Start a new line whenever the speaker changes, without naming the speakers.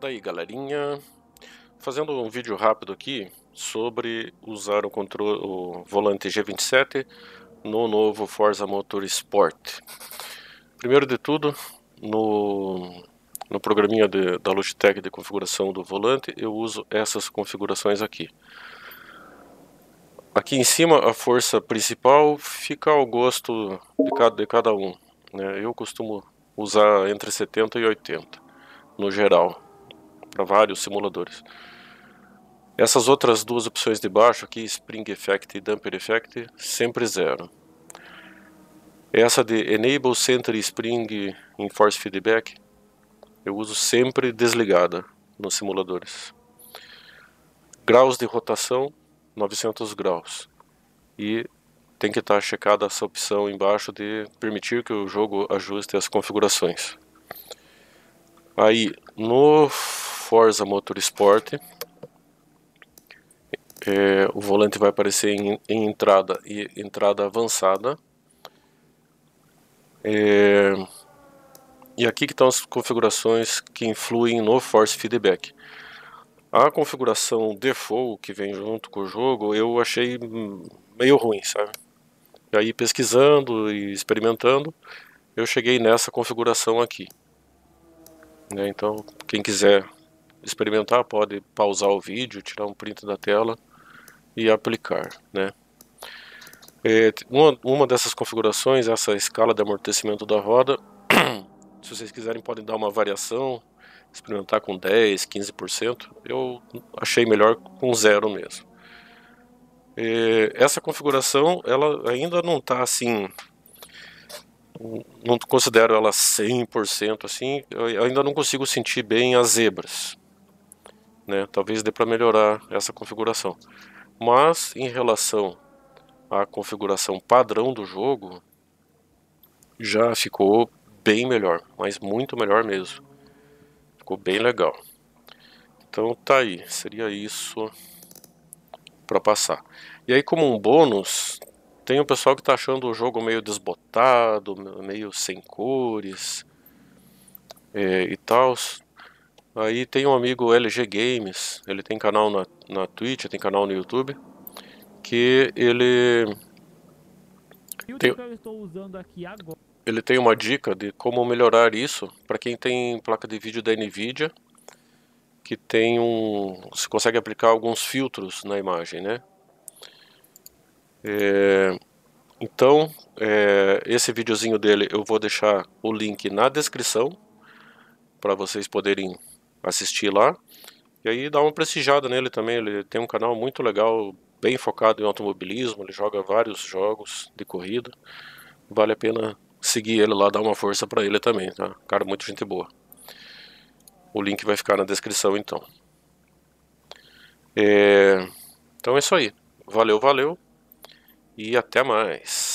Daí galerinha, fazendo um vídeo rápido aqui sobre usar o, controle, o volante G27 no novo Forza Motorsport. Primeiro de tudo, no, no programinha de, da Logitech de configuração do volante, eu uso essas configurações aqui. Aqui em cima a força principal fica ao gosto de cada, de cada um. Né? Eu costumo usar entre 70 e 80 no geral para vários simuladores. Essas outras duas opções de baixo aqui, Spring Effect e Damper Effect, sempre zero. Essa de Enable Center Spring em Force Feedback, eu uso sempre desligada nos simuladores. Graus de rotação, 900 graus. E tem que estar checada essa opção embaixo de permitir que o jogo ajuste as configurações. Aí, no Forza Motorsport, é, o volante vai aparecer em, em entrada e entrada avançada. É, e aqui que estão as configurações que influem no Force Feedback. A configuração default que vem junto com o jogo eu achei meio ruim, sabe? E aí pesquisando e experimentando, eu cheguei nessa configuração aqui. Né? Então, quem quiser experimentar pode pausar o vídeo, tirar um print da tela e aplicar. Né? É, uma, uma dessas configurações, essa escala de amortecimento da roda, se vocês quiserem podem dar uma variação, experimentar com 10, 15%, eu achei melhor com zero mesmo. É, essa configuração ela ainda não está assim não considero ela 100% assim, eu ainda não consigo sentir bem as zebras. Né? Talvez dê para melhorar essa configuração. Mas em relação à configuração padrão do jogo, já ficou bem melhor, mas muito melhor mesmo. Ficou bem legal. Então tá aí, seria isso para passar. E aí como um bônus, tem o pessoal que está achando o jogo meio desbotado, meio sem cores é, e tal. Aí tem um amigo LG Games, ele tem canal na, na Twitch, tem canal no YouTube, que ele tem, ele tem uma dica de como melhorar isso para quem tem placa de vídeo da Nvidia, que tem um, você consegue aplicar alguns filtros na imagem, né? É, então, é, esse videozinho dele eu vou deixar o link na descrição para vocês poderem assistir lá. E aí dá uma prestigiada nele também, ele tem um canal muito legal, bem focado em automobilismo, ele joga vários jogos de corrida. Vale a pena seguir ele lá, dar uma força para ele também, tá? Cara, muito gente boa. O link vai ficar na descrição então. É... Então é isso aí. Valeu, valeu e até mais.